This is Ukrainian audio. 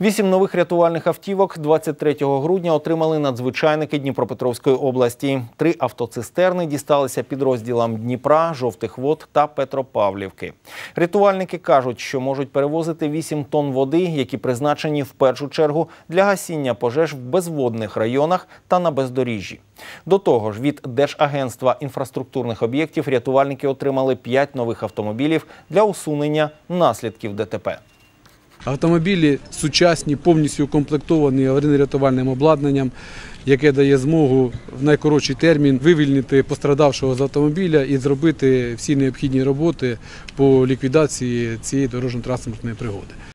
Вісім нових рятувальних автівок 23 грудня отримали надзвичайники Дніпропетровської області. Три автоцистерни дісталися підрозділам Дніпра, Жовтих Вод та Петропавлівки. Рятувальники кажуть, що можуть перевозити 8 тонн води, які призначені в першу чергу для гасіння пожеж в безводних районах та на бездоріжжі. До того ж, від Держагентства інфраструктурних об'єктів рятувальники отримали 5 нових автомобілів для усунення наслідків ДТП. Автомобілі сучасні, повністю укомплектовані аварійно-рятувальним обладнанням, яке дає змогу в найкоротший термін вивільнити пострадавшого з автомобіля і зробити всі необхідні роботи по ліквідації цієї дорожньо-транспортної пригоди.